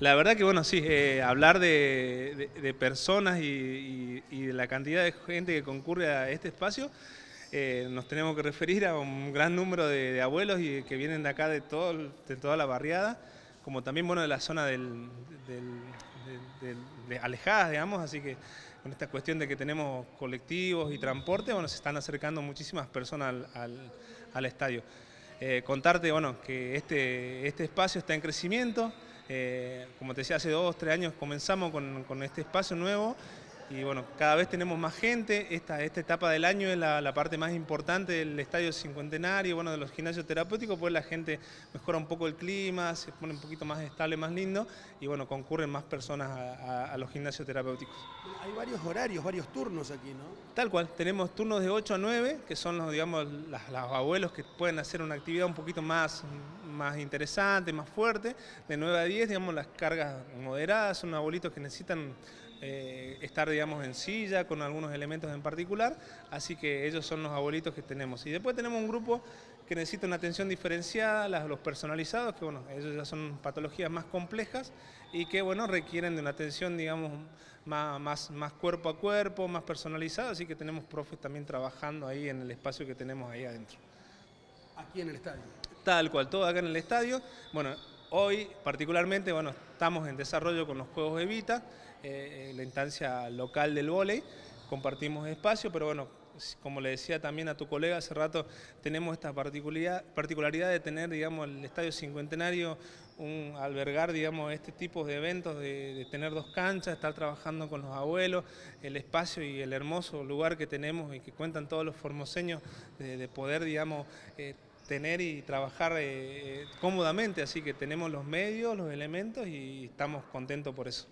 La verdad que bueno, sí, eh, hablar de, personas y, de la cantidad de gente que concurre a este espacio, eh, nos tenemos que referir a un gran número de, abuelos y que vienen de acá de, todo, de toda la barriada, como también bueno de la zona del, del- del- del- de alejadas, digamos, así que con esta cuestión de que tenemos colectivos y transporte, bueno, se están acercando muchísimas personas al, al- al estadio. Eh, contarte, bueno, que este, este espacio está en crecimiento. Eh, como te decía, hace dos, tres años comenzamos con, con este espacio nuevo y bueno, cada vez tenemos más gente. Esta, esta etapa del año es la, la parte más importante del estadio cincuentenario, bueno, de los gimnasios terapéuticos, pues la gente mejora un poco el clima, se pone un poquito más estable, más lindo y bueno, concurren más personas a, a- a los gimnasios terapéuticos. Hay varios horarios, varios turnos aquí, ¿no? Tal cual, tenemos turnos de 8 a 9, que son los, digamos, las- los abuelos que pueden hacer una actividad un poquito más, más interesante, más fuerte. De 9 a 10, digamos, las cargas moderadas, son abuelitos que necesitan eh, estar, digamos, en silla con algunos elementos en particular, así que ellos son los abuelitos que tenemos. Y después tenemos un grupo que necesita una atención diferenciada, los personalizados, que bueno, ellos ya son patologías más complejas y que bueno, requieren de una atención, digamos, más, más, más cuerpo a cuerpo, más personalizada, así que tenemos profes también trabajando ahí en el espacio que tenemos ahí adentro. Aquí en el estadio. Tal cual, todo acá en el estadio. Bueno, hoy particularmente, bueno, estamos en desarrollo con los Juegos Evita, eh, la instancia local del vóley, compartimos espacio, pero bueno, como le decía también a tu colega hace rato, tenemos esta particularidad, de tener, digamos, el Estadio Cincuentenario, un, albergar, digamos, este tipo de eventos, de, tener dos canchas, estar trabajando con los abuelos, el espacio y el hermoso lugar que tenemos y que cuentan todos los formoseños de, de poder, digamos, eh, tener y trabajar eh, cómodamente, así que tenemos los medios, los elementos y estamos contentos por eso.